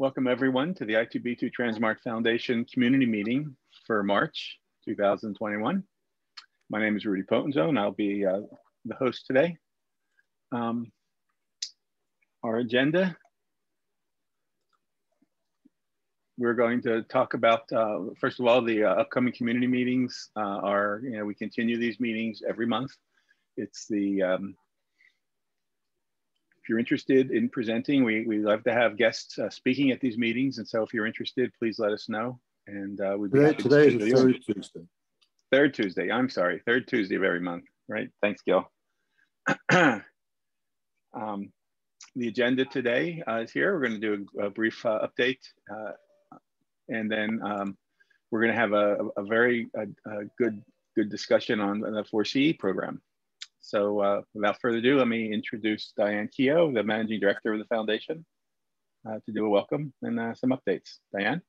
Welcome everyone to the I2B2 Transmart Foundation community meeting for March 2021. My name is Rudy Potenzo and I'll be uh, the host today. Um, our agenda, we're going to talk about, uh, first of all, the uh, upcoming community meetings uh, are, you know, we continue these meetings every month. It's the um, you're interested in presenting, we, we love to have guests uh, speaking at these meetings. And so if you're interested, please let us know. And uh, we'd be today, today is the third Tuesday. Third Tuesday, I'm sorry, third Tuesday of every month, right? Thanks, Gil. um, the agenda today uh, is here. We're going to do a, a brief uh, update. Uh, and then um, we're going to have a, a very a, a good good discussion on the 4CE program. So uh, without further ado, let me introduce Diane Keogh, the Managing Director of the Foundation, uh, to do a welcome and uh, some updates. Diane?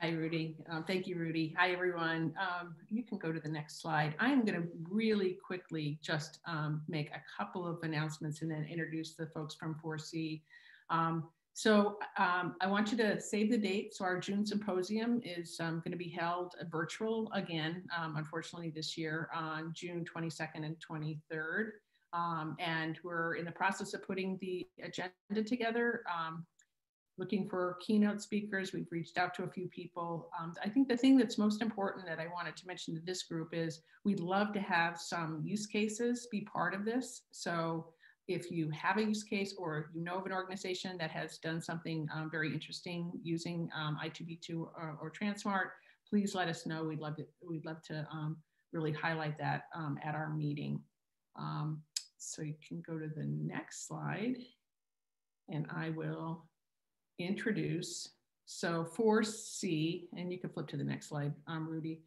Hi, Rudy. Um, thank you, Rudy. Hi, everyone. Um, you can go to the next slide. I am going to really quickly just um, make a couple of announcements and then introduce the folks from 4CE. So um, I want you to save the date. So our June symposium is um, going to be held virtual again, um, unfortunately this year on June 22nd and 23rd. Um, and we're in the process of putting the agenda together, um, looking for keynote speakers. We've reached out to a few people. Um, I think the thing that's most important that I wanted to mention to this group is we'd love to have some use cases be part of this. So if you have a use case or you know of an organization that has done something um, very interesting using um, I2B2 or, or, Transmart, please let us know. We'd love to, we'd love to um, really highlight that um, at our meeting. Um, so you can go to the next slide and I will introduce. So 4CE, and you can flip to the next slide, um, Rudy.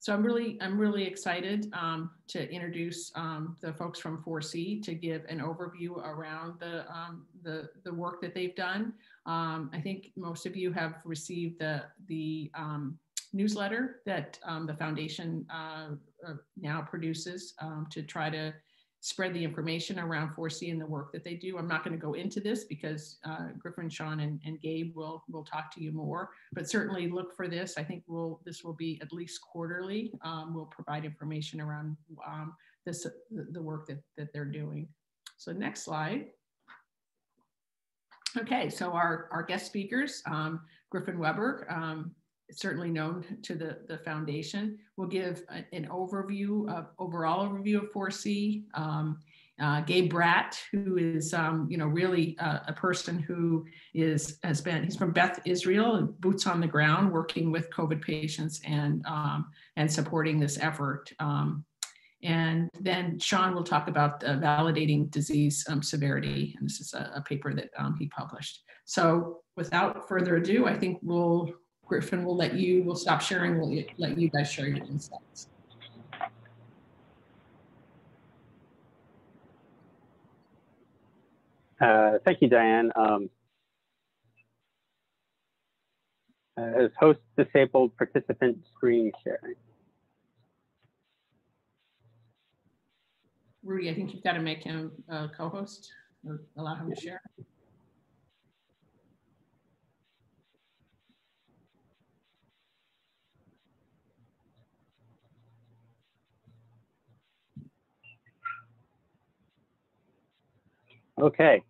So I'm really, I'm really excited um, to introduce um, the folks from 4CE to give an overview around the, um, the, the work that they've done. Um, I think most of you have received the, the um, newsletter that um, the foundation uh, uh, now produces to try to spread the information around 4CE and the work that they do. I'm not going to go into this because uh, Griffin, Shawn, and, and, Gabe will will talk to you more. But certainly look for this. I think we'll this will be at least quarterly. Um, we'll provide information around um, this the work that that they're doing. So next slide. Okay, so our our guest speakers, um, Griffin Weber. Certainly known to the, the foundation. We'll give a, an overview of overall overview of 4CE. Um, uh, Gabe Brat, who is um, you know really uh, a person who is has been he's from Beth Israel, and boots on the ground, working with COVID patients and um, and supporting this effort. Um, and then Shawn will talk about uh, validating disease um, severity, and this is a, a paper that um, he published. So without further ado, I think we'll Griffin, we'll let you, we'll stop sharing, we'll let you guys share your insights. Uh, thank you, Diane. Um, as host disabled participant screen sharing. Rudy, I think you've got to make him a co-host or allow him to share. Okay.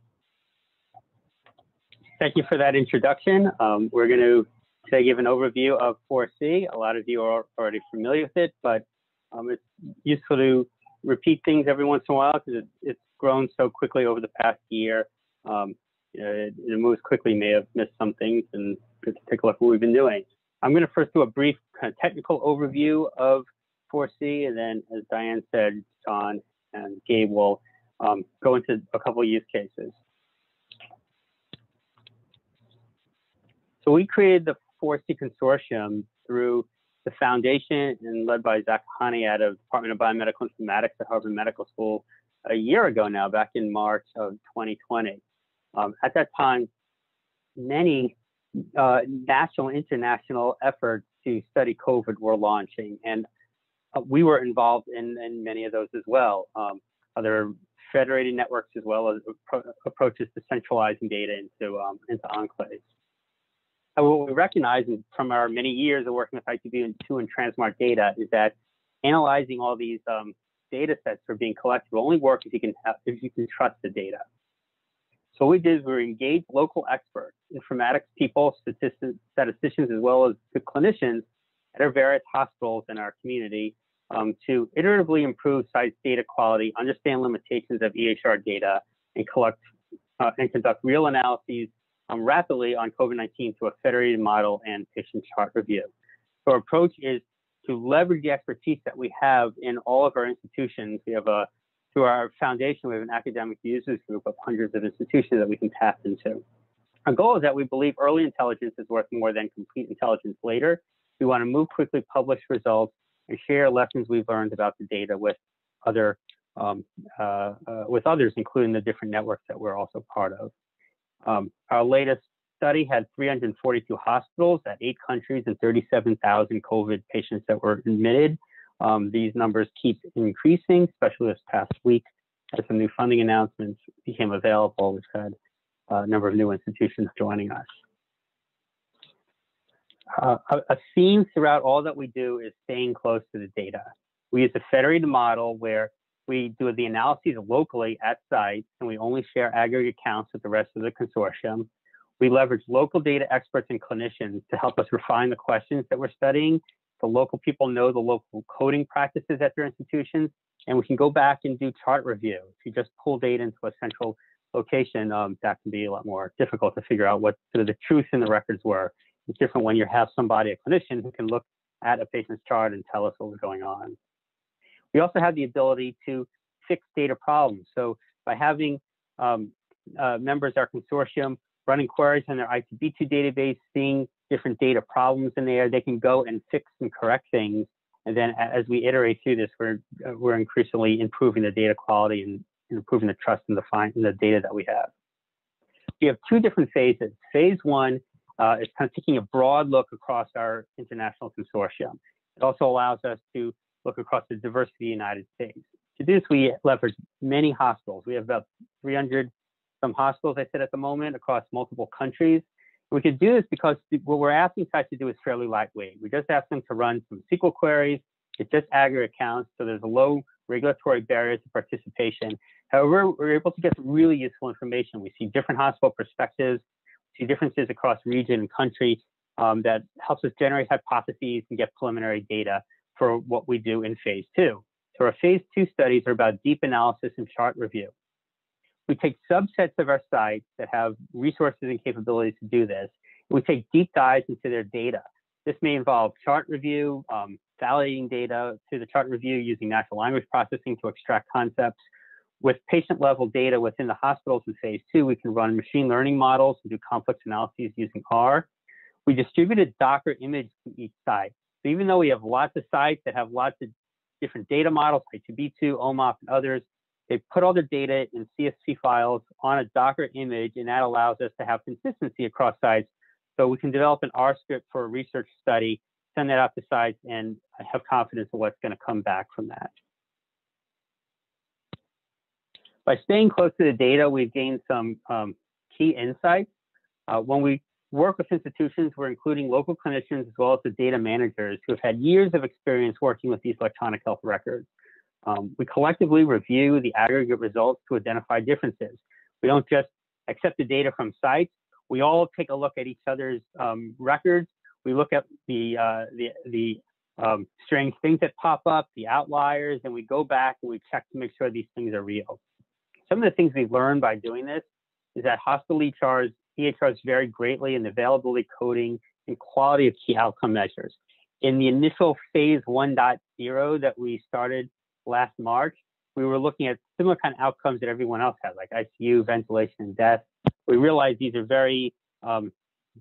Thank you for that introduction. Um, we're going to today give an overview of 4CE. A lot of you are already familiar with it, but um, it's useful to repeat things every once in a while because it, it's grown so quickly over the past year. Um, it, it, moves quickly, may have missed some things, and to take a look at what we've been doing. I'm going to first do a brief kind of technical overview of 4CE, and then, as Diane said, John and Gabe will um, go into a couple use cases. So we created the 4CE consortium through the foundation and led by Zach Kohane out of Department of Biomedical Informatics at Harvard Medical School a year ago now, back in March of 2020. Um, at that time, many uh, national international efforts to study COVID were launching, and uh, we were involved in, in, many of those as well. Um, other federated networks as well as appro approaches to centralizing data into, um, into enclaves. And what we recognize from our many years of working with I2B2 and Transmart data is that analyzing all these um, data sets that are being collected will only work if you can have, if you can trust the data. So what we did is we engaged local experts, informatics people, statisticians, as well as the clinicians at our various hospitals in our community um, to iteratively improve site data quality, understand limitations of EHR data, and collect uh, and conduct real analyses um, rapidly on COVID-19 through a federated model and patient chart review. So our approach is to leverage the expertise that we have in all of our institutions. We have a, through our foundation, we have an academic users group of hundreds of institutions that we can tap into. Our goal is that we believe early intelligence is worth more than complete intelligence later. We want to move quickly, publish results, and share lessons we've learned about the data with other um, uh, uh, with others, including the different networks that we're also part of. Um, our latest study had 342 hospitals at eight countries and 37,000 COVID patients that were admitted. Um, these numbers keep increasing, especially this past week as some new funding announcements became available. We've had a number of new institutions joining us. Uh, a, theme throughout all that we do is staying close to the data. We use a federated model where we do the analyses locally at site and we only share aggregate counts with the rest of the consortium. We leverage local data experts and clinicians to help us refine the questions that we're studying. The local people know the local coding practices at their institutions, and we can go back and do chart review. If you just pull data into a central location, um, that can be a lot more difficult to figure out what sort of the truth in the records were. It's different when you have somebody, a clinician, who can look at a patient's chart and tell us what was going on. We also have the ability to fix data problems. So by having um, uh, members of our consortium running queries in their I2B2 database, seeing different data problems in there, they can go and fix and correct things. And then as we iterate through this, we're, uh, we're increasingly improving the data quality and improving the trust in the, find, in the data that we have. We have two different phases. Phase one uh, is kind of taking a broad look across our international consortium. It also allows us to look across the diversity of the United States. To do this, we leverage many hospitals. We have about 300 some hospitals, I said at the moment, across multiple countries. We could do this because what we're asking sites to do is fairly lightweight. We just ask them to run some SQL queries. It's just aggregate counts, so there's a low regulatory barriers to participation. However, we're able to get some really useful information. We see different hospital perspectives, differences across region and country um, that helps us generate hypotheses and get preliminary data for what we do in phase two. So our phase two studies are about deep analysis and chart review. We take subsets of our sites that have resources and capabilities to do this. We take deep dives into their data. This may involve chart review, um, validating data through the chart review using natural language processing to extract concepts. With patient level data within the hospitals in phase two, we can run machine learning models and do complex analyses using R. We distributed Docker image to each site. So even though we have lots of sites that have lots of different data models, I2B2, OMOP, and others, they put all their data in CSV files on a Docker image, and that allows us to have consistency across sites. So we can develop an R script for a research study, send that out to sites, and have confidence in what's going to come back from that. By staying close to the data, we've gained some um, key insights. Uh, when we work with institutions, we're including local clinicians as well as the data managers who have had years of experience working with these electronic health records. Um, we collectively review the aggregate results to identify differences. We don't just accept the data from sites. We all take a look at each other's um, records. We look at the, uh, the, the um, strange things that pop up, the outliers, and we go back and we check to make sure these things are real. Some of the things we've learned by doing this is that hospital EHRs, EHRs vary greatly in the availability, coding, and quality of key outcome measures. In the initial phase 1.0 that we started last March, we were looking at similar kind of outcomes that everyone else had, like ICU, ventilation, and death. We realized these are very um,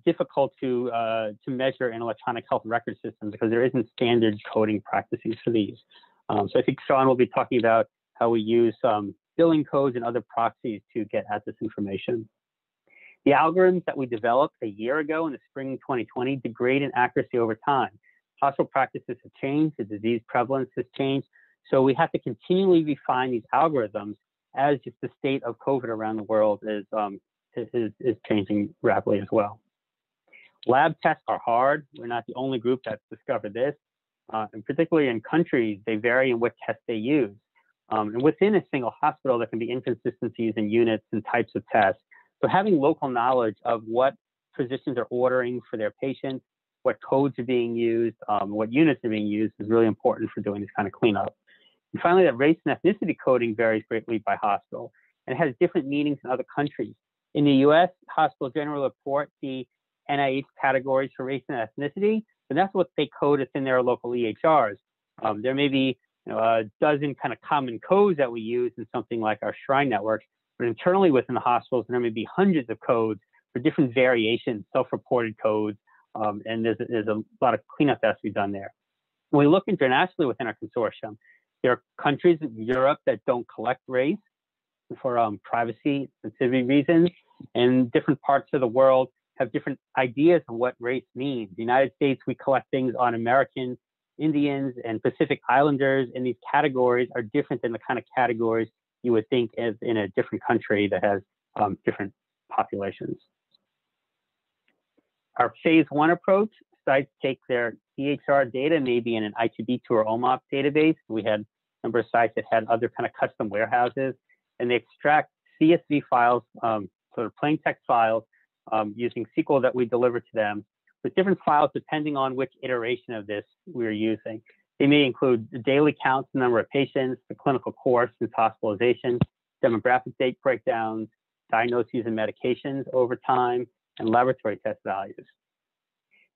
difficult to uh, to measure in electronic health record systems because there isn't standard coding practices for these. Um, so I think Shawn will be talking about how we use um, billing codes and other proxies to get at this information. The algorithms that we developed a year ago in the spring 2020 degrade in accuracy over time. Hospital practices have changed, the disease prevalence has changed, so we have to continually refine these algorithms as just the state of COVID around the world is, um, is, is changing rapidly as well. Lab tests are hard. We're not the only group that's discovered this. Uh, and particularly in countries, they vary in what tests they use. Um, and within a single hospital, there can be inconsistencies in units and types of tests. So having local knowledge of what physicians are ordering for their patients, what codes are being used, um, what units are being used is really important for doing this kind of cleanup. And finally, that race and ethnicity coding varies greatly by hospital and has different meanings in other countries. In the US, hospitals generally report the NIH categories for race and ethnicity, but that's what they code within their local EHRs. Um, there may be you know, a dozen kind of common codes that we use in something like our Shrine network, but internally within the hospitals, there may be hundreds of codes for different variations, self-reported codes, um, and there's, there's a lot of cleanup that's to be done there. When we look internationally within our consortium, there are countries in Europe that don't collect race for um, privacy sensitivity reasons, and different parts of the world have different ideas on what race means. The United States, we collect things on Americans, Indians, and Pacific Islanders, and these categories are different than the kind of categories you would think as in a different country that has um, different populations. Our phase one approach, sites take their EHR data, maybe in an I2B2 or OMOP database. We had a number of sites that had other kind of custom warehouses, and they extract CSV files, um, sort of plain text files, um, using SQL that we deliver to them with different files depending on which iteration of this we're using. They may include the daily counts, the number of patients, the clinical course and hospitalizations, demographic date breakdowns, diagnoses and medications over time, and laboratory test values.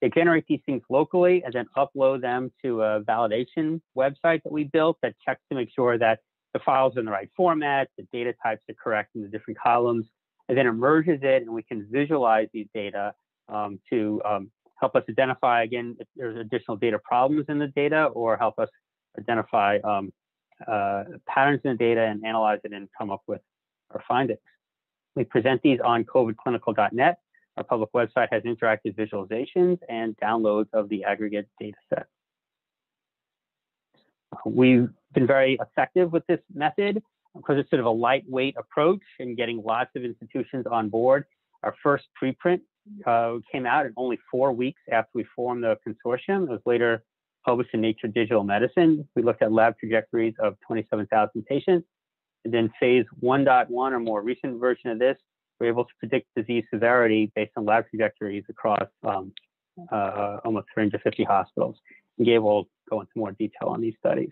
They generate these things locally and then upload them to a validation website that we built that checks to make sure that the files are in the right format, the data types are correct in the different columns, and then it merges it and we can visualize these data um, to um, help us identify, again, if there's additional data problems in the data or help us identify um, uh, patterns in the data and analyze it and come up with our findings. We present these on covidclinical.net. Our public website has interactive visualizations and downloads of the aggregate data set. We've been very effective with this method because it's sort of a lightweight approach and getting lots of institutions on board. Our first preprint uh, came out in only four weeks after we formed the consortium. It was later published in Nature Digital Medicine. We looked at lab trajectories of 27,000 patients. And then phase 1.1 or more recent version of this, we're able to predict disease severity based on lab trajectories across um, uh, almost 350 hospitals. And Gabe will go into more detail on these studies.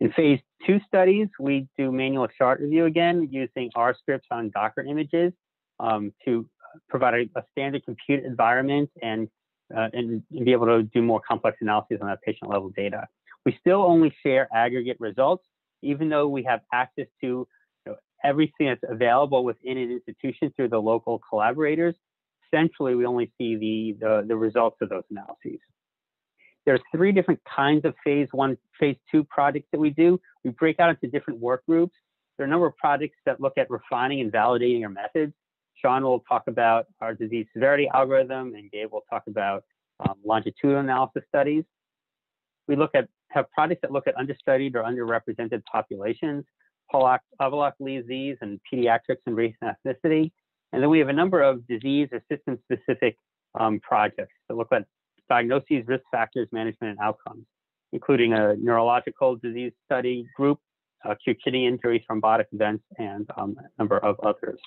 In phase two studies, we do manual chart review again using R scripts on Docker images um, to provide a, a, standard compute environment and, uh, and, be able to do more complex analyses on that patient level data. We still only share aggregate results, even though we have access to you know, everything that's available within an institution through the local collaborators. Essentially, we only see the, the, the results of those analyses. there's three different kinds of phase one, phase two projects that we do. We break out into different work groups. There are a number of projects that look at refining and validating our methods. Shawn will talk about our disease severity algorithm, and Gabe will talk about um, longitudinal analysis studies. We look at have projects that look at understudied or underrepresented populations, pollock havelock disease, and pediatrics and race and ethnicity. And then we have a number of disease or system specific um, projects that look at diagnoses, risk factors, management, and outcomes, including a neurological disease study group, acute kidney injury, thrombotic events, and um, a number of others.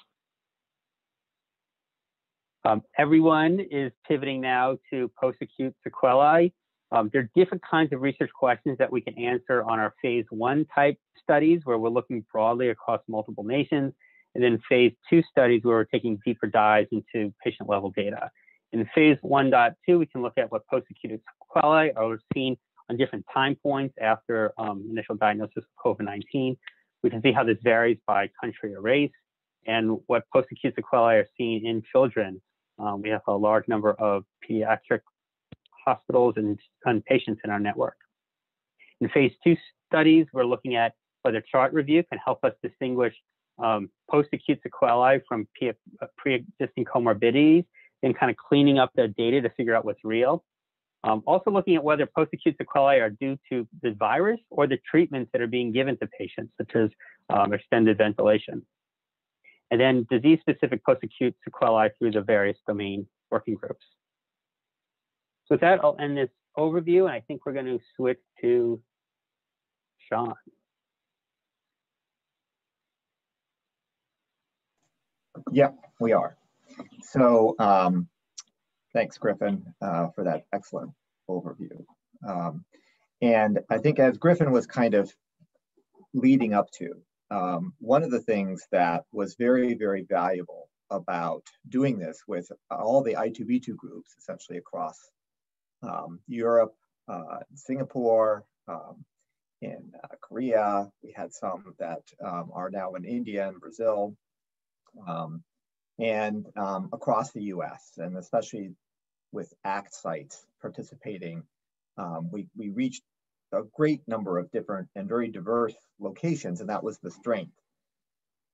Um, everyone is pivoting now to post-acute sequelae. Um, there are different kinds of research questions that we can answer on our phase one type studies where we're looking broadly across multiple nations, and then phase two studies where we're taking deeper dives into patient level data. In phase 1.2, we can look at what post-acute sequelae are seen on different time points after um, initial diagnosis of COVID-19. We can see how this varies by country or race and what post-acute sequelae are seen in children. Um, we have a large number of pediatric hospitals and, and patients in our network. In phase two studies, we're looking at whether chart review can help us distinguish um, post-acute sequelae from pre-existing comorbidities and kind of cleaning up the data to figure out what's real. Um, also looking at whether post-acute sequelae are due to the virus or the treatments that are being given to patients, such as um, extended ventilation. And then disease-specific post-acute sequelae through the various domain working groups. So with that, I'll end this overview, and I think we're going to switch to Shawn. Yep, we are. So um, thanks, Griffin, uh, for that excellent overview. Um, and I think as Griffin was kind of leading up to, um, one of the things that was very, very valuable about doing this with all the I2B2 groups essentially across um, Europe, uh, Singapore, um, in uh, Korea. We had some that um, are now in India and Brazil, um, and um, across the US, and especially with ACT sites participating, we, we reached a great number of different and very diverse locations, and that was the strength.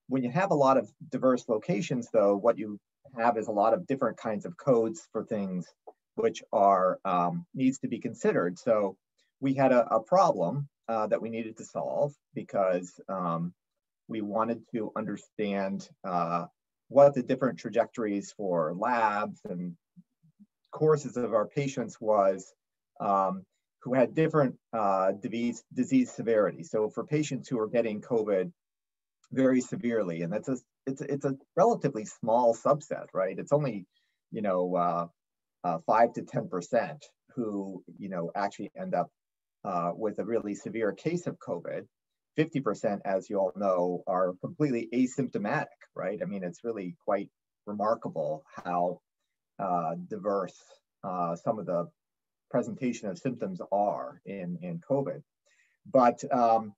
When you have a lot of diverse locations, though, what you have is a lot of different kinds of codes for things which are um, needs to be considered. So we had a, a problem uh, that we needed to solve because um, we wanted to understand uh, what the different trajectories for labs and courses of our patients was um, who had different uh, disease, disease severity. So for patients who are getting COVID very severely, and that's a, it's, a, it's a relatively small subset, right? It's only, you know, uh, uh, five to 10% who, you know, actually end up uh, with a really severe case of COVID. 50%, as you all know, are completely asymptomatic, right? I mean, it's really quite remarkable how uh, diverse uh, some of the presentation of symptoms are in, in COVID. But um,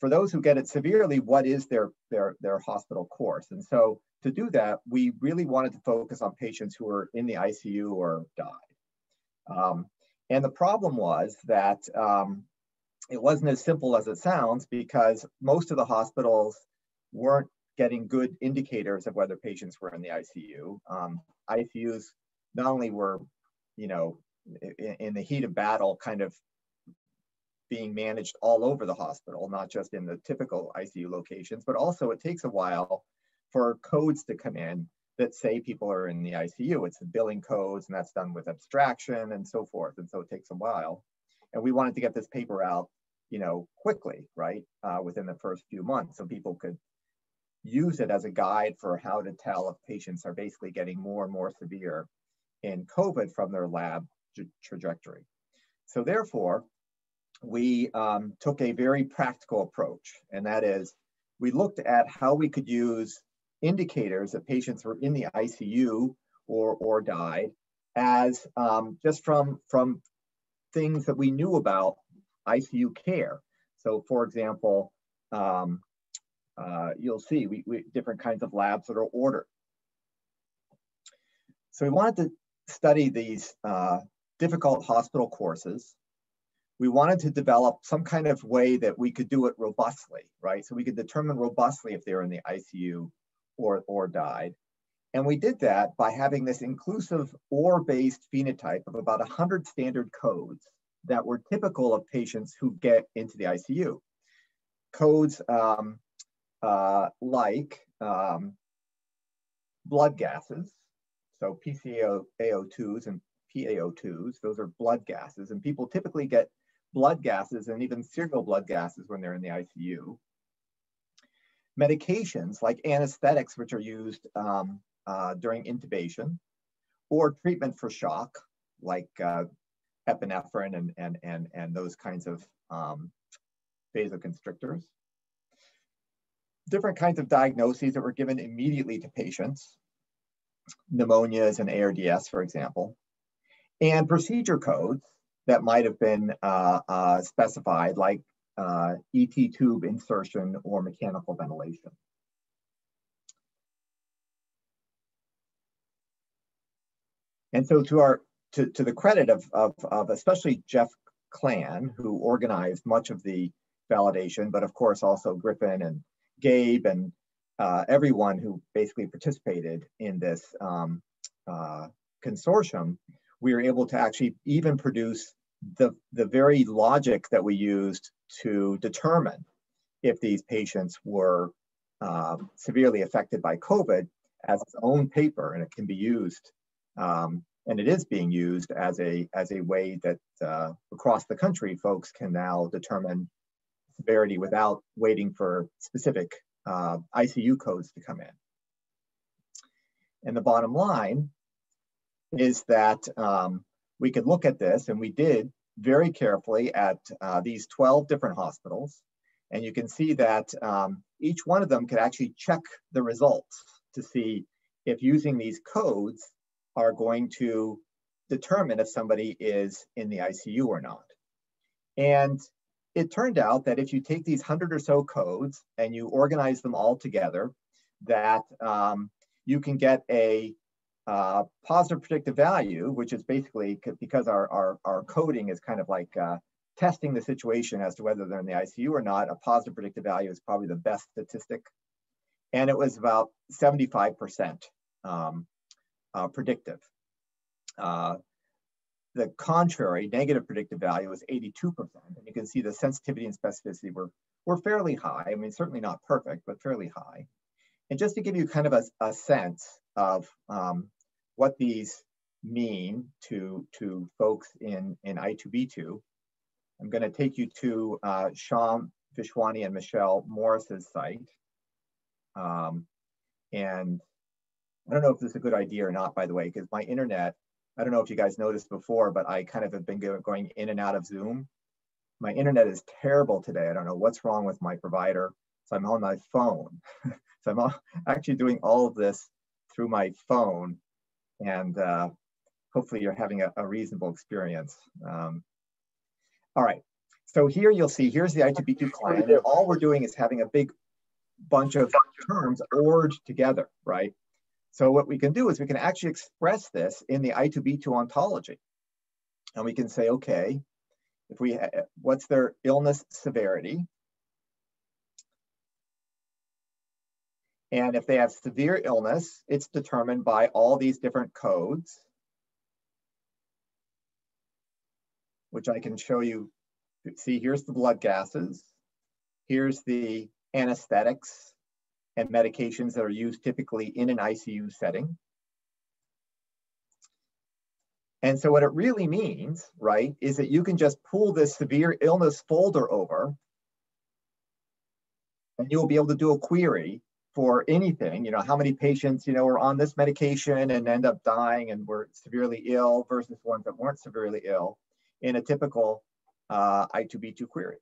for those who get it severely, what is their, their, their hospital course? And so to do that, we really wanted to focus on patients who were in the ICU or died. Um, and the problem was that um, it wasn't as simple as it sounds because most of the hospitals weren't getting good indicators of whether patients were in the ICU. Um, ICUs not only were, you know, in, in, the heat of battle, kind of being managed all over the hospital, not just in the typical ICU locations, but also it takes a while for codes to come in that say people are in the ICU. It's the billing codes, and that's done with abstraction and so forth. And so it takes a while. And we wanted to get this paper out, you know, quickly, right, uh, within the first few months, so people could use it as a guide for how to tell if patients are basically getting more and more severe in COVID from their lab trajectory. So therefore, we um, took a very practical approach, and that is we looked at how we could use indicators that patients were in the ICU or, or died as um, just from, from things that we knew about ICU care. So for example, um, uh, you'll see we, we, different kinds of labs that are ordered. So we wanted to study these uh, difficult hospital courses. We wanted to develop some kind of way that we could do it robustly, right? So we could determine robustly if they're in the ICU or, or died. And we did that by having this inclusive OR-based phenotype of about 100 standard codes that were typical of patients who get into the ICU. Codes um, uh, like um, blood gases, so PaCO2s and PaO2s, those are blood gases, and people typically get blood gases and even serial blood gases when they're in the ICU medications like anesthetics, which are used um, uh, during intubation, or treatment for shock, like uh, epinephrine and, and, and, and those kinds of um, vasoconstrictors. Different kinds of diagnoses that were given immediately to patients, pneumonias and ARDS, for example, and procedure codes that might have been uh, uh, specified, like uh, ET tube insertion or mechanical ventilation. And so to our to, to the credit of, of, of especially Jeff Klann, who organized much of the validation, but of course also Griffin and Gabe and uh, everyone who basically participated in this um, uh, consortium, we were able to actually even produce the, the very logic that we used to determine if these patients were um, severely affected by COVID as its own paper, and it can be used Um, and it is being used as a, as a way that uh, across the country, folks can now determine severity without waiting for specific uh, ICU codes to come in. And the bottom line is that um, we could look at this, and we did very carefully at uh, these 12 different hospitals. And you can see that um, each one of them could actually check the results to see if using these codes are going to determine if somebody is in the ICU or not. And it turned out that if you take these 100 or so codes and you organize them all together, that um, you can get a uh, positive predictive value, which is basically because our, our, our coding is kind of like uh, testing the situation as to whether they're in the ICU or not, a positive predictive value is probably the best statistic. And it was about 75% um, uh, predictive. Uh, the contrary, negative predictive value was 82%. And you can see the sensitivity and specificity were, were fairly high. I mean, certainly not perfect, but fairly high. And just to give you kind of a, a sense of um, what these mean to, to folks in, in I2B2, I'm going to take you to uh, Sham and Michelle Morris's site. Um, and I don't know if this is a good idea or not, by the way, because my internet, I don't know if you guys noticed before, but I kind of have been going in and out of Zoom. My internet is terrible today. I don't know what's wrong with my provider. So I'm on my phone. so I'm actually doing all of this through my phone. And uh, hopefully you're having a, a reasonable experience. Um, all right, so here you'll see, here's the I2B2 client. All we're doing is having a big bunch of terms ORed together, right? So what we can do is we can actually express this in the I2B2 ontology. And we can say, okay, if we, what's their illness severity? And if they have severe illness, it's determined by all these different codes, which I can show you. See, here's the blood gases. Here's the anesthetics and medications that are used typically in an ICU setting. And so what it really means, right, is that you can just pull this severe illness folder over and you'll be able to do a query for anything, you know, how many patients, you know, were on this medication and end up dying and were severely ill versus ones that weren't severely ill in a typical uh, I2B2 query.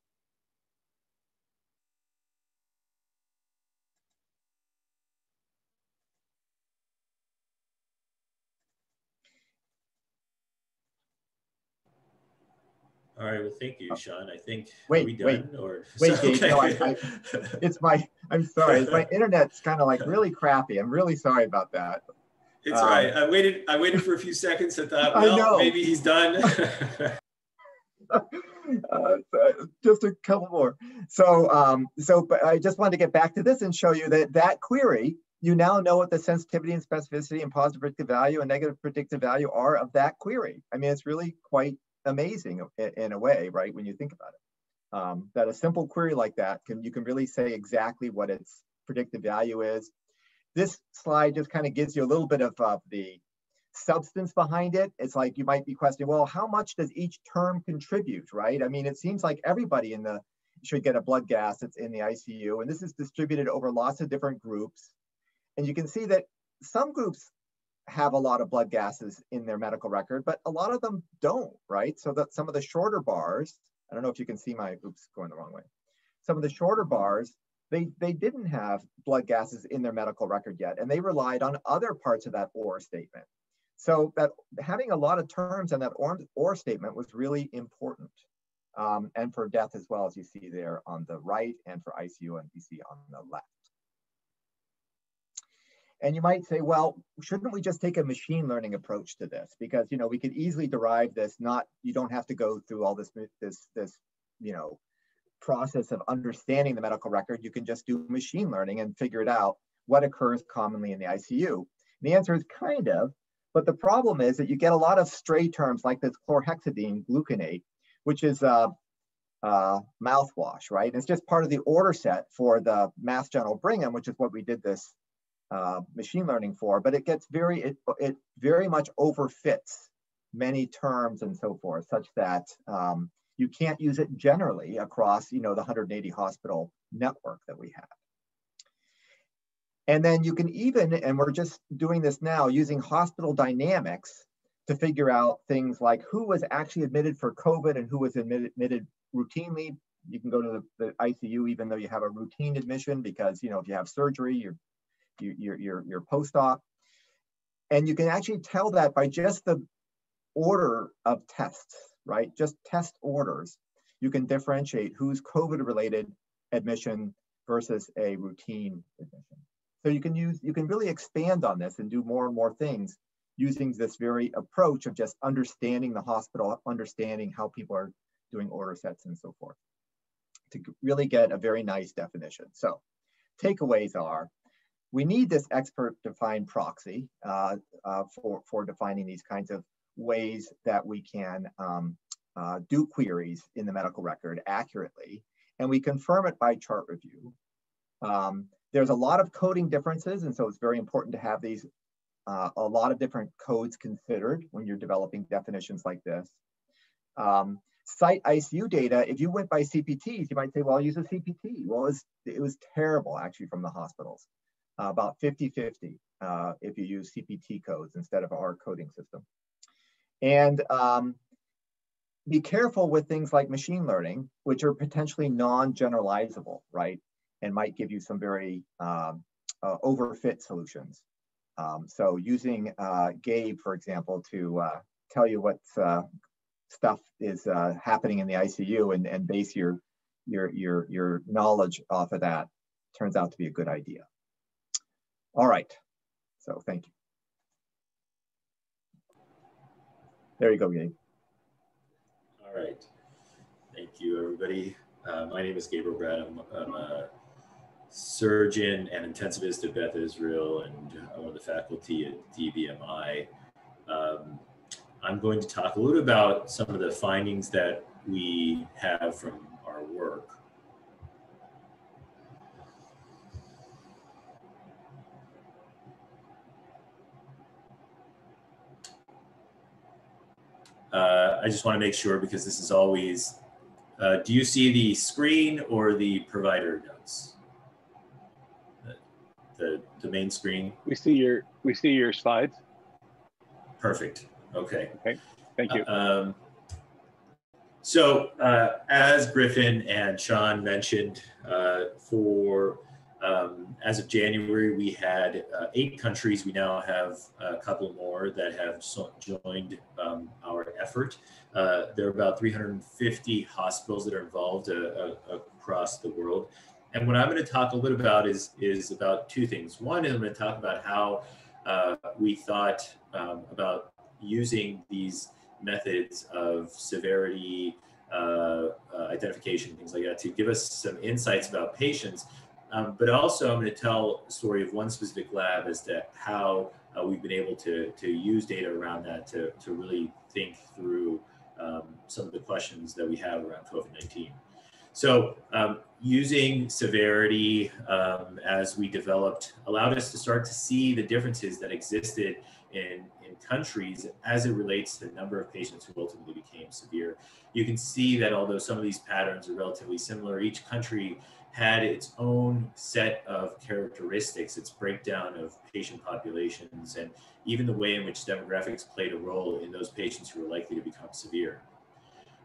All right. Well, thank you, Shawn. I think wait, we done wait, or wait, Dave, no, I, I, it's my. I'm sorry. My internet's kind of like really crappy. I'm really sorry about that. It's um, right. I waited. I waited for a few seconds. I thought, well, maybe he's done. uh, just a couple more. So, um, so, but I just wanted to get back to this and show you that that query, you now know what the sensitivity and specificity and positive predictive value and negative predictive value are of that query. I mean, it's really quite amazing in, a way, right? When you think about it. Um, that a simple query like that can you can really say exactly what its predictive value is. This slide just kind of gives you a little bit of uh, the substance behind it. It's like you might be questioning, well, how much does each term contribute, right? I mean, it seems like everybody in the should get a blood gas that's in the ICU, and this is distributed over lots of different groups. And you can see that some groups have a lot of blood gases in their medical record, but a lot of them don't, right? So that some of the shorter bars, I don't know if you can see my, oops, going the wrong way. Some of the shorter bars, they, they didn't have blood gases in their medical record yet, and they relied on other parts of that OR statement. So that having a lot of terms in that OR, OR statement was really important. Um, and for death as well, as you see there on the right, and for ICU and DC on the left. And you might say, well, shouldn't we just take a machine learning approach to this? Because you know we could easily derive this. Not you don't have to go through all this this this you know process of understanding the medical record. You can just do machine learning and figure it out what occurs commonly in the ICU. And the answer is kind of, but the problem is that you get a lot of stray terms like this chlorhexidine gluconate, which is a, a mouthwash, right? And it's just part of the order set for the Mass General Brigham, which is what we did this uh, machine learning for, but it gets very, it, it very much overfits many terms and so forth, such that um, you can't use it generally across, you know, the 180 hospital network that we have. And then you can even, and we're just doing this now, using hospital dynamics to figure out things like who was actually admitted for COVID and who was admitted, admitted routinely. You can go to the, the, ICU even though you have a routine admission because, you know, if you have surgery, you're, you're, you're, you're. And you can actually tell that by just the order of tests, right? Just test orders. You can differentiate who's COVID related admission versus a routine admission. So you can use, you can really expand on this and do more and more things using this very approach of just understanding the hospital, understanding how people are doing order sets and so forth to really get a very nice definition. So takeaways are, we need this expert defined proxy uh, uh, for, for defining these kinds of ways that we can um, uh, do queries in the medical record accurately. And we confirm it by chart review. Um, there's a lot of coding differences, and so it's very important to have these, uh, a lot of different codes considered when you're developing definitions like this. Um, Site ICU data, if you went by CPTs, you might say, well, I'll use a CPT. Well, it was, it was terrible actually from the hospitals, uh, about 50-50 uh, if you use CPT codes instead of our coding system. And um, be careful with things like machine learning, which are potentially non-generalizable, right? and might give you some very um, uh, overfit solutions. Um, so using uh, Gabe, for example, to uh, tell you what uh, stuff is uh, happening in the ICU and, and base your, your, your, your knowledge off of that turns out to be a good idea. All right, so thank you. There you go, Gabe. All right, thank you, everybody. Uh, my name is Gabriel Brat. I'm, I'm a surgeon and intensivist at Beth Israel and one of the faculty at DBMI. Um, I'm going to talk a little about some of the findings that we have from our work. Uh, I just want to make sure because this is always, uh, do you see the screen or the provider notes? the, the main screen? We see your we see your slides. Perfect. Okay. Okay. Thank you. Um, so uh, as Griffin and Shawn mentioned, uh, for um, as of January, we had uh, eight countries. We now have a couple more that have so joined um, our effort. Uh, there are about 350 hospitals that are involved uh, across the world. And what I'm going to talk a little about is, is about two things. One I'm going to talk about how uh, we thought um, about using these methods of severity, uh, uh, identification, things like that, to give us some insights about patients. Um, but also, I'm going to tell a story of one specific lab as to how uh, we've been able to, to use data around that to, to really think through um, some of the questions that we have around COVID 19. So um, using severity um, as we developed allowed us to start to see the differences that existed in, in countries as it relates to the number of patients who ultimately became severe. You can see that although some of these patterns are relatively similar, each country had its own set of characteristics, its breakdown of patient populations, and even the way in which demographics played a role in those patients who were likely to become severe.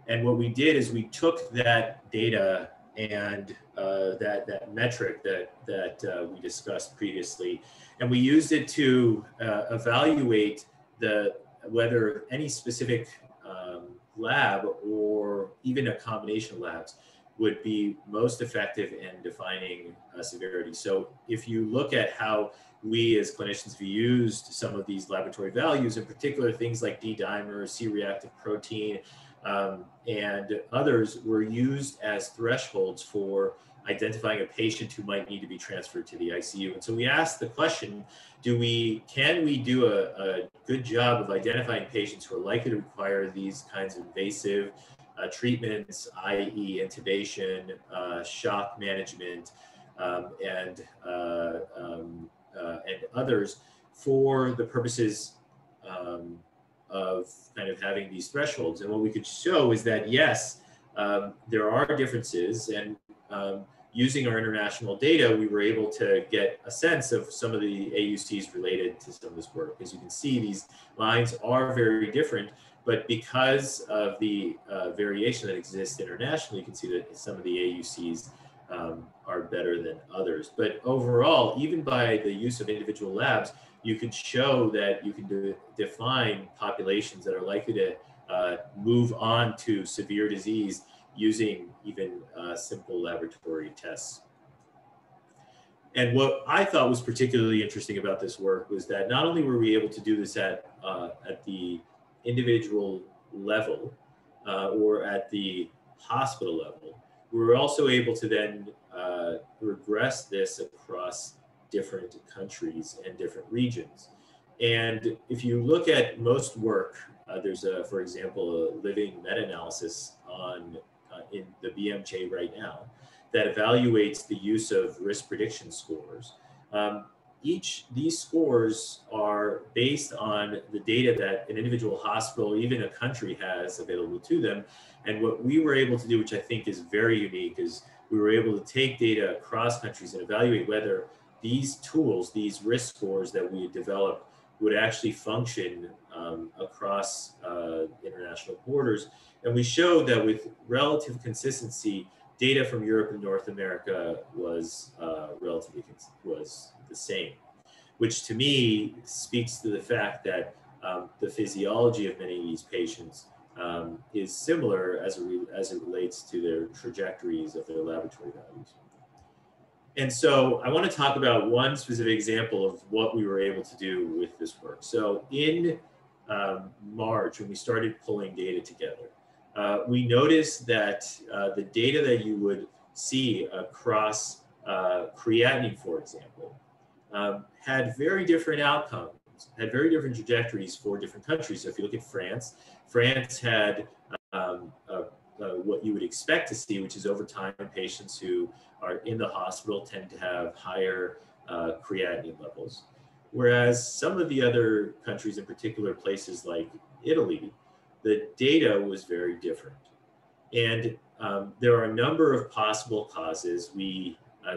And what we did is we took that data and uh, that, that metric that, that uh, we discussed previously, and we used it to uh, evaluate the, whether any specific um, lab or even a combination of labs would be most effective in defining uh, severity. So if you look at how we as clinicians have used some of these laboratory values, in particular things like D-dimer, C-reactive protein, um, and others were used as thresholds for identifying a patient who might need to be transferred to the ICU. And so we asked the question, do we, can we do a, a good job of identifying patients who are likely to require these kinds of invasive uh, treatments, i.e. intubation, uh, shock management, um, and uh, um, uh, and others for the purposes um, of kind of having these thresholds. And what we could show is that yes, um, there are differences, and um, using our international data, we were able to get a sense of some of the AUCs related to some of this work. As you can see, these lines are very different, but because of the uh, variation that exists internationally, you can see that some of the AUCs um, are better than others. But overall, even by the use of individual labs, you can show that you can de define populations that are likely to uh, move on to severe disease using even uh, simple laboratory tests. And what I thought was particularly interesting about this work was that not only were we able to do this at, uh, at the individual level uh, or at the hospital level, we were also able to then uh, regress this across different countries and different regions. And if you look at most work, uh, there's a, for example, a living meta-analysis on uh, in the BMJ right now that evaluates the use of risk prediction scores. Um, each these scores are based on the data that an individual hospital, even a country has available to them. And what we were able to do, which I think is very unique, is we were able to take data across countries and evaluate whether these tools, these risk scores that we developed would actually function um, across uh, international borders. And we showed that with relative consistency, data from Europe and North America was uh, relatively was the same, which to me speaks to the fact that um, the physiology of many of these patients um, is similar as, as it relates to their trajectories of their laboratory values. And so I want to talk about one specific example of what we were able to do with this work. So in um, March, when we started pulling data together, uh, we noticed that uh, the data that you would see across uh, creatinine, for example, um, had very different outcomes, had very different trajectories for different countries. So if you look at France, France had um, what you would expect to see, which is over time patients who are in the hospital tend to have higher uh, creatinine levels. Whereas some of the other countries, in particular places like Italy, the data was very different. And um, there are a number of possible causes. We uh,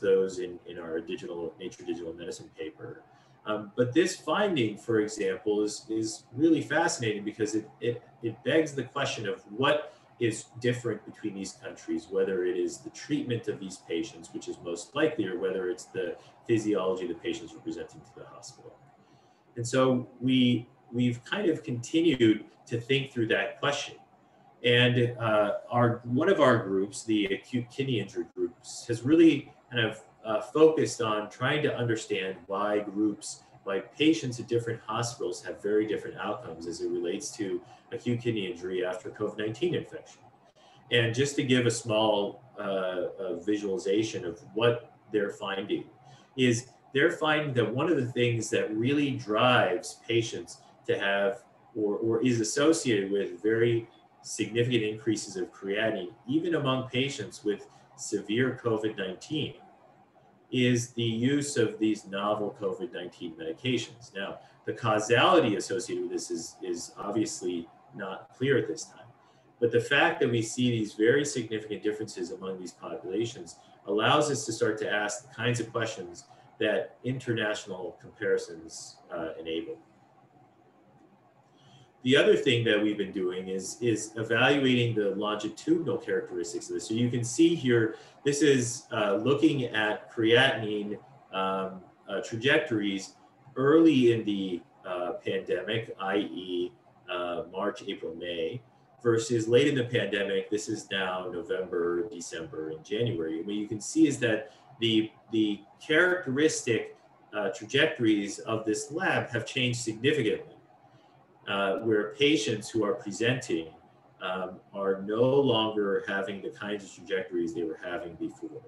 those in, in our digital Nature Digital Medicine paper. Um, but this finding, for example, is, is really fascinating because it, it, it begs the question of what is different between these countries, whether it is the treatment of these patients, which is most likely, or whether it's the physiology the patients are presenting to the hospital. And so we, we've kind of continued to think through that question. And uh, our, one of our groups, the acute kidney injury groups, has really kind of uh, focused on trying to understand why groups why patients at different hospitals have very different outcomes as it relates to acute kidney injury after COVID-19 infection. And just to give a small uh, visualization of what they're finding is they're finding that one of the things that really drives patients to have or, or is associated with very significant increases of creatinine, even among patients with severe COVID-19, is the use of these novel COVID-19 medications. Now, the causality associated with this is, is obviously not clear at this time. But the fact that we see these very significant differences among these populations allows us to start to ask the kinds of questions that international comparisons uh, enable. The other thing that we've been doing is, is evaluating the longitudinal characteristics of this. So you can see here, this is uh, looking at creatinine um, uh, trajectories early in the uh, pandemic, i.e. Uh, March, April, May, versus late in the pandemic, this is now November, December, and January. And what you can see is that the, the characteristic uh, trajectories of this lab have changed significantly uh, where patients who are presenting um, are no longer having the kinds of trajectories they were having before.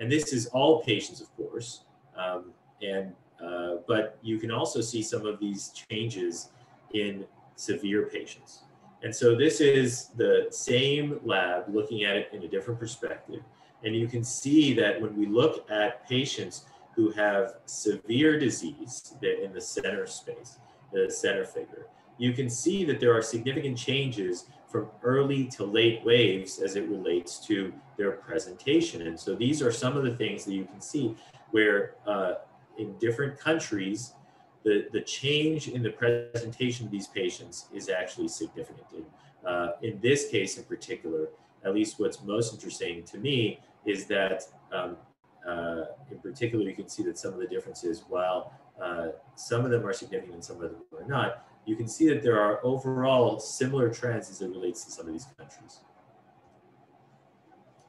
And this is all patients, of course. Um, and uh, but you can also see some of these changes in severe patients. And so this is the same lab looking at it in a different perspective. And you can see that when we look at patients who have severe disease in the center space, the center figure, you can see that there are significant changes from early to late waves as it relates to their presentation. And so these are some of the things that you can see where uh, in different countries, the, the change in the presentation of these patients is actually significant. In, uh, in this case in particular, at least what's most interesting to me is that um, uh, in particular, you can see that some of the differences, while uh, some of them are significant and some of them are not, you can see that there are overall similar trends as it relates to some of these countries.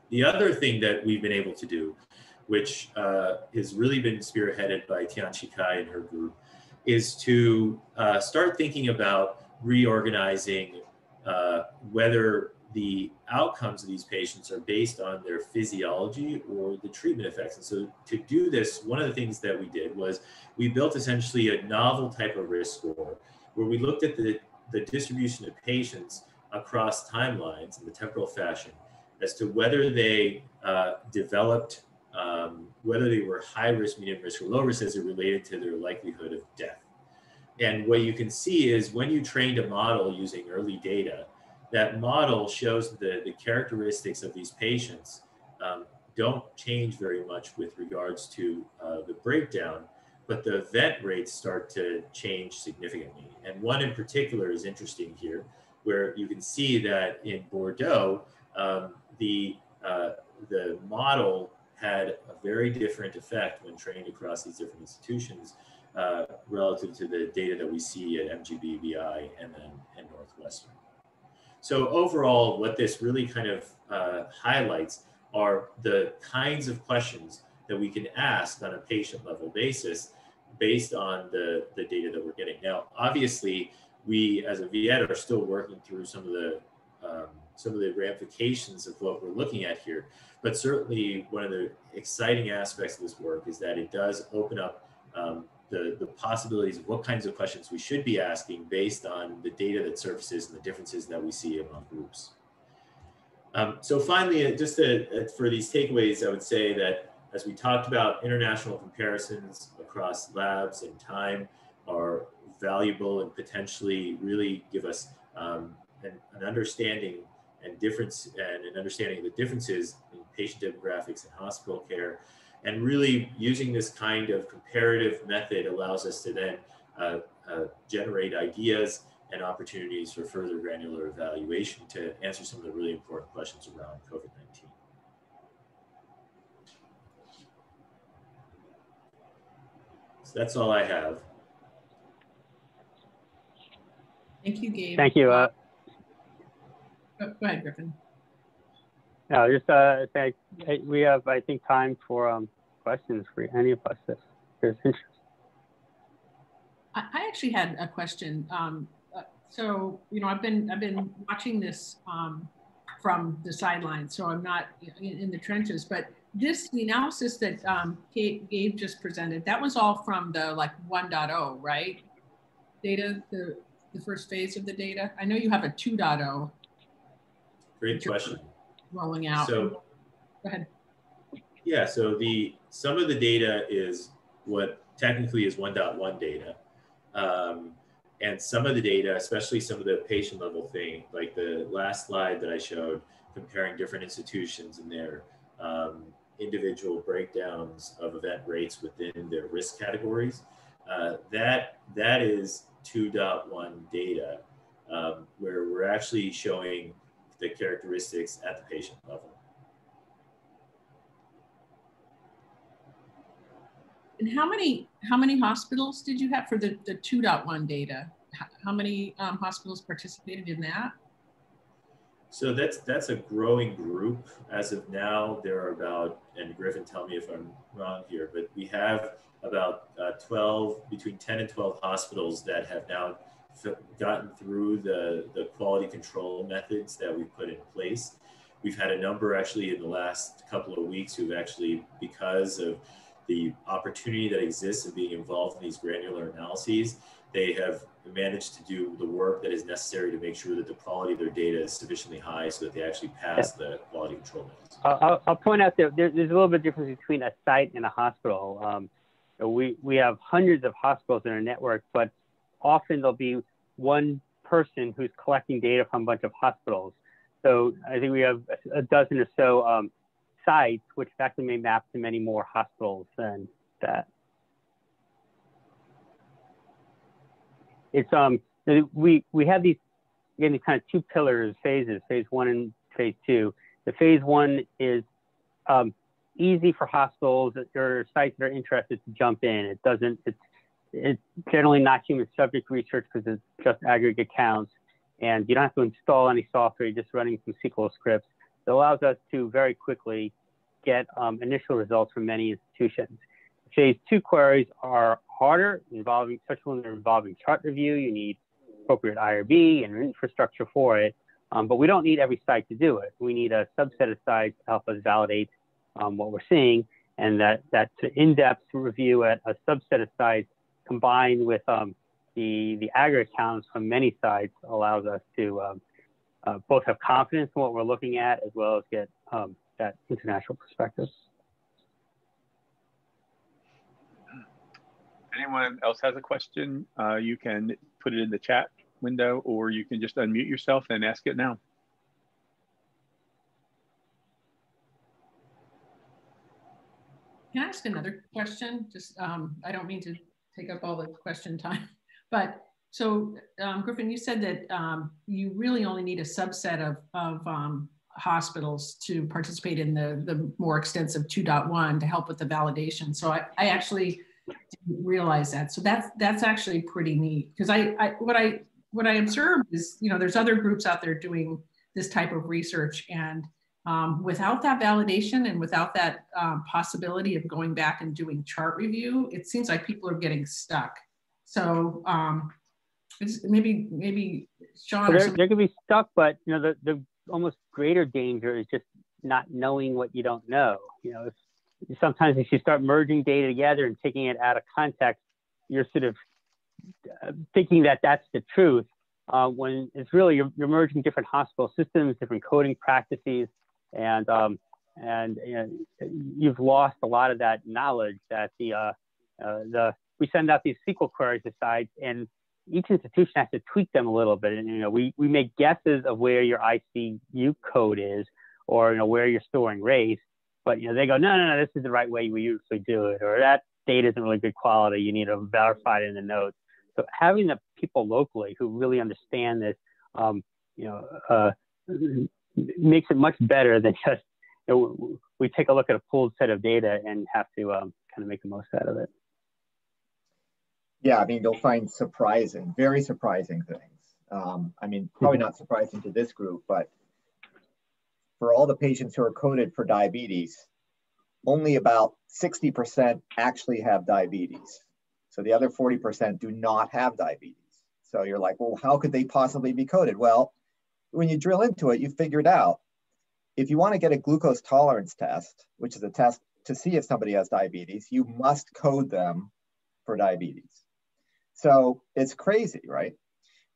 The other thing that we've been able to do, which uh, has really been spearheaded by Tianxi Cai and her group, is to uh, start thinking about reorganizing uh, whether the outcomes of these patients are based on their physiology or the treatment effects. And so to do this, one of the things that we did was we built essentially a novel type of risk score where we looked at the, the distribution of patients across timelines in the temporal fashion as to whether they uh, developed, um, whether they were high risk, medium risk, or low risk as it related to their likelihood of death. And what you can see is when you trained a model using early data, that model shows the, the characteristics of these patients um, don't change very much with regards to uh, the breakdown, but the event rates start to change significantly. And one in particular is interesting here, where you can see that in Bordeaux, um, the, uh, the model had a very different effect when trained across these different institutions uh, relative to the data that we see at MGBBI and then and Northwestern. So overall, what this really kind of uh, highlights are the kinds of questions that we can ask on a patient level basis based on the, the data that we're getting. Now, obviously, we as a VET are still working through some of the um, some of the ramifications of what we're looking at here. But certainly one of the exciting aspects of this work is that it does open up um, the, the possibilities of what kinds of questions we should be asking based on the data that surfaces and the differences that we see among groups. Um, so finally, uh, just to, uh, for these takeaways, I would say that as we talked about, international comparisons across labs and time are valuable and potentially really give us um, an, an, understanding and difference and an understanding of the differences in patient demographics and hospital care and really using this kind of comparative method allows us to then uh, uh, generate ideas and opportunities for further granular evaluation to answer some of the really important questions around COVID-19. That's all I have. Thank you, Gabe. Thank you. Uh, go ahead, Griffin. No, just uh, say we have, I think, time for um, questions for any of us if there's interest. I, I actually had a question. Um, uh, so, you know, I've been I've been watching this um, from the sidelines, so I'm not in, in, the trenches. But this the analysis that um, Gabe, Gabe just presented, that was all from the like 1.0, right? Data, the the first phase of the data. I know you have a 2.0. Great question rolling out. So, go ahead. Yeah, so the some of the data is what technically is 1.1 data. Um, and some of the data, especially some of the patient level thing, like the last slide that I showed, comparing different institutions and their um, individual breakdowns of event rates within their risk categories, uh, that, that is 2.1 data, um, where we're actually showing the characteristics at the patient level. And how many how many hospitals did you have for the, the 2.1 data? How, many um, hospitals participated in that? So that's that's a growing group. As of now, there are about, and Griffin, tell me if I'm wrong here, but we have about uh, 12, between 10 and 12 hospitals that have now gotten through the, the quality control methods that we put in place. We've had a number actually in the last couple of weeks who've actually, because of the opportunity that exists of being involved in these granular analyses, they have managed to do the work that is necessary to make sure that the quality of their data is sufficiently high so that they actually pass the quality control measures. I'll, I'll point out that there, there's a little bit of difference between a site and a hospital. Um, we, we have hundreds of hospitals in our network, but often there'll be one person who's collecting data from a bunch of hospitals. So I think we have a dozen or so um, sites, which actually may map to many more hospitals than that. It's um we we have these again these kind of two pillars phases, phase one and phase two. The phase one is um, easy for hospitals or sites that are interested to jump in. It doesn't it's it's generally not human subject research because it's just aggregate counts and you don't have to install any software, you're just running some SQL scripts. It allows us to very quickly get um, initial results from many institutions. Phase two queries are harder, involving, especially when they're involving chart review. You need appropriate IRB and infrastructure for it. Um, but we don't need every site to do it. We need a subset of sites to help us validate um, what we're seeing. And that, that in-depth review at a subset of sites combined with um, the, the aggregate counts from many sites allows us to um, uh, both have confidence in what we're looking at as well as get um, that international perspective. Anyone else has a question, uh, you can put it in the chat window or you can just unmute yourself and ask it now. Can I ask another question? Just, um, I don't mean to take up all the question time, but so um, Griffin, you said that um, you really only need a subset of, of um, hospitals to participate in the, the more extensive 2.1 to help with the validation. So I, I actually didn't realize that. So that's that's actually pretty neat because I, I what I what I observed is you know there's other groups out there doing this type of research and um, without that validation and without that um, possibility of going back and doing chart review, it seems like people are getting stuck. So um, maybe maybe Shawn. they're, they're gonna be stuck, but you know the the almost greater danger is just not knowing what you don't know. You know, if, sometimes if you start merging data together and taking it out of context, you're sort of uh, thinking that that's the truth. Uh, when it's really you're, you're, merging different hospital systems, different coding practices, and um, and you know, you've lost a lot of that knowledge that the uh, uh the we send out these SQL queries to sites and each institution has to tweak them a little bit. And, you know, we, we make guesses of where your ICU code is or, you know, where you're storing race. But, you know, they go, no, no, no, this is the right way we usually do it. Or that data isn't really good quality. You need to verify it in the notes. So having the people locally who really understand this, um, you know, uh, makes it much better than just, you know, we take a look at a pooled set of data and have to um, kind of make the most out of it yeah, I mean, you'll find surprising, very surprising things. Um, I mean, probably not surprising to this group, but for all the patients who are coded for diabetes, only about 60% actually have diabetes. So the other 40% do not have diabetes. So you're like, well, how could they possibly be coded? Well, when you drill into it, you figure it out. If you want to get a glucose tolerance test, which is a test to see if somebody has diabetes, you must code them for diabetes. So it's crazy, right?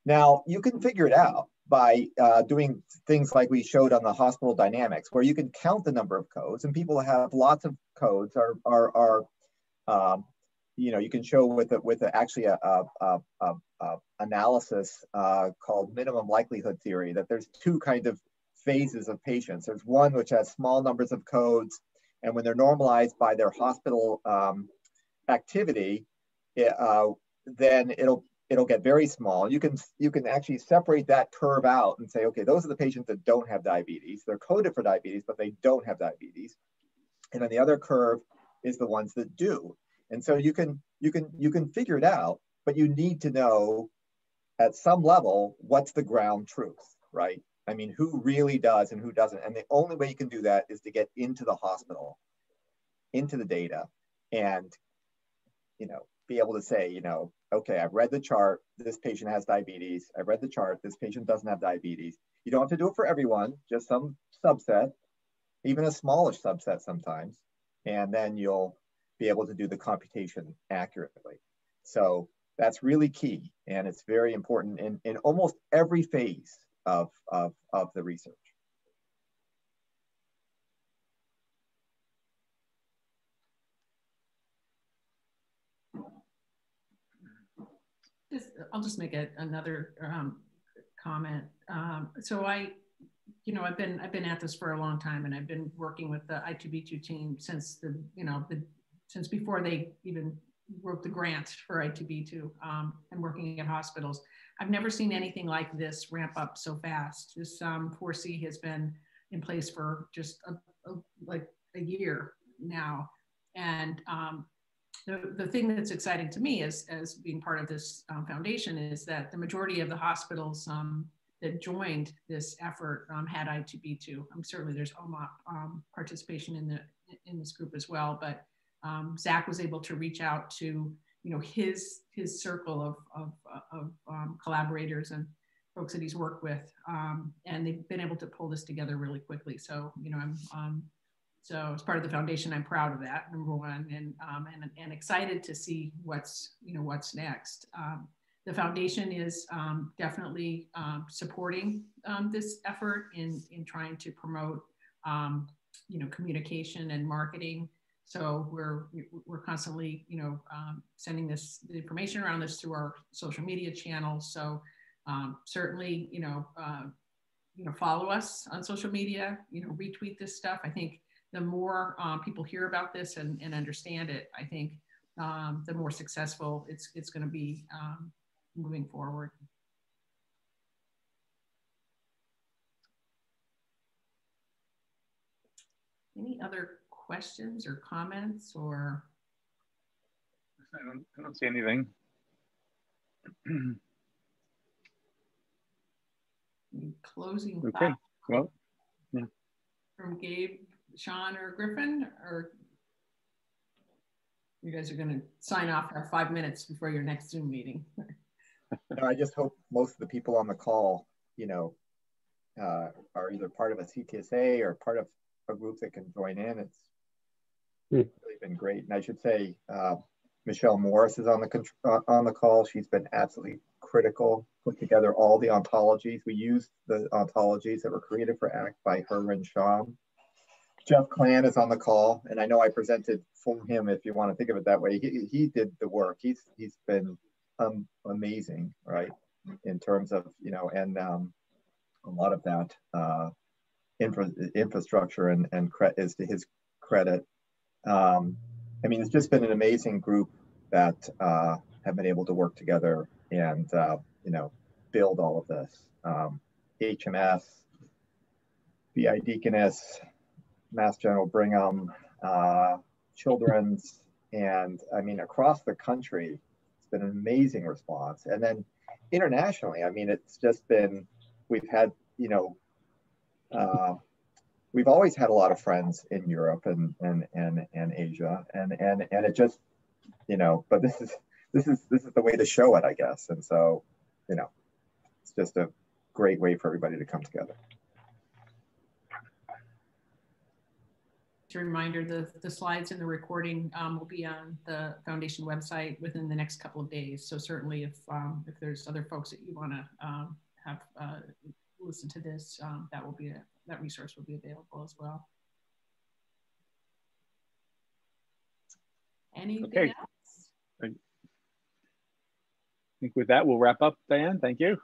Now you can figure it out by uh, doing things like we showed on the hospital dynamics, where you can count the number of codes, and people have lots of codes. Are are are um, you know you can show with a, with a, actually a, a, a analysis uh, called minimum likelihood theory that there's two kinds of phases of patients. There's one which has small numbers of codes, and when they're normalized by their hospital um, activity, it, uh, then it'll it'll get very small. You can you can actually separate that curve out and say, okay, those are the patients that don't have diabetes. They're coded for diabetes, but they don't have diabetes. And then the other curve is the ones that do. And so you can you can you can figure it out, but you need to know at some level what's the ground truth, right? I mean, who really does and who doesn't. And the only way you can do that is to get into the hospital, into the data, and you know, be able to say, you know, okay, I've read the chart, this patient has diabetes. I've read the chart, this patient doesn't have diabetes. You don't have to do it for everyone, just some subset, even a smallish subset sometimes. And then you'll be able to do the computation accurately. So that's really key. And it's very important in, in almost every phase of, of, of the research. I'll just make a, another um, comment. Um, so I, you know, I've been I've been at this for a long time, and I've been working with the I2B2 team since the you know the since before they even wrote the grant for I2B2 um, and working at hospitals. I've never seen anything like this ramp up so fast. This um, 4CE has been in place for just a, a, like a year now, and um, the, the thing that's exciting to me as, as being part of this um, foundation is that the majority of the hospitals um, that joined this effort um, had I2B2. Um, certainly there's OMOP um, participation in, the, in this group as well, but um, Zach was able to reach out to you know his his circle of, of, of collaborators and folks that he's worked with, and they've been able to pull this together really quickly. So you know I'm so as part of the foundation, I'm proud of that, number one, and, um, and, and excited to see what's, you know, what's next. Um, the foundation is um, definitely um, supporting um, this effort in, in trying to promote, um, you know, communication and marketing. So we're, we're constantly, you know, sending this the information around this through our social media channels. So certainly, you know, uh, you know, follow us on social media, you know, retweet this stuff. I think the more um, people hear about this and, and understand it, I think um, the more successful it's, it's going to be um, moving forward. Any other questions or comments or? I don't, I don't see anything. closing okay. Well, yeah. From Gabe Shawn or Griffin, or you guys are going to sign off for five minutes before your next Zoom meeting? no, I just hope most of the people on the call, you know, uh, are either part of a CTSA or part of a group that can join in. It's hmm. really been great. And I should say, uh, Michele Morris is on the uh, on the call. She's been absolutely critical, put together all the ontologies. We used the ontologies that were created for ACT by her and Shawn. Jeff Klann is on the call, and I know I presented for him. If you want to think of it that way, he, he did the work. He's he's been um, amazing, right? In terms of you know, and um, a lot of that uh, infra, infrastructure and and is to his credit. Um, I mean, it's just been an amazing group that uh, have been able to work together and uh, you know build all of this. Um, HMS, BI Deaconess, Mass General Brigham, uh, Children's, and I mean, across the country, it's been an amazing response. And then internationally, I mean, it's just been, we've had, you know, uh, we've always had a lot of friends in Europe and, and, and, and Asia. And, and, and it just, you know, but this is, this is, this is the way to show it, I guess. And so, you know, it's just a great way for everybody to come together. A reminder, the, the slides and the recording um, will be on the foundation website within the next couple of days. So certainly if, um, if there's other folks that you want to um, have uh, listen to this, um, that will be a, that resource will be available as well. Anything okay. else? I think with that, we'll wrap up, Diane. Thank you.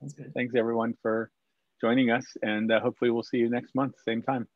Sounds good. Thanks everyone for joining us and uh, hopefully we'll see you next month, same time.